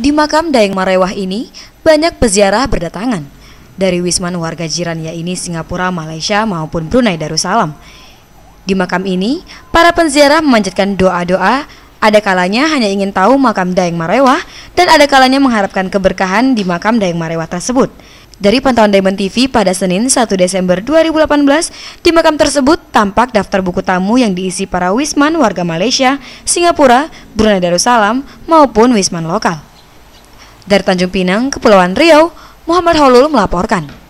Di makam Dayang Marewah ini, banyak peziarah berdatangan dari wisman warga jiran yaitu Singapura, Malaysia maupun Brunei Darussalam. Di makam ini, para penziarah memanjatkan doa-doa, ada kalanya hanya ingin tahu makam Dayang Marewah dan ada kalanya mengharapkan keberkahan di makam Dayang Marewah tersebut. Dari pantauan Diamond TV pada Senin 1 Desember 2018, di makam tersebut tampak daftar buku tamu yang diisi para wisman warga Malaysia, Singapura, Brunei Darussalam maupun wisman lokal. Dari Tanjung Pinang, Kepulauan Riau, Muhammad Holul melaporkan.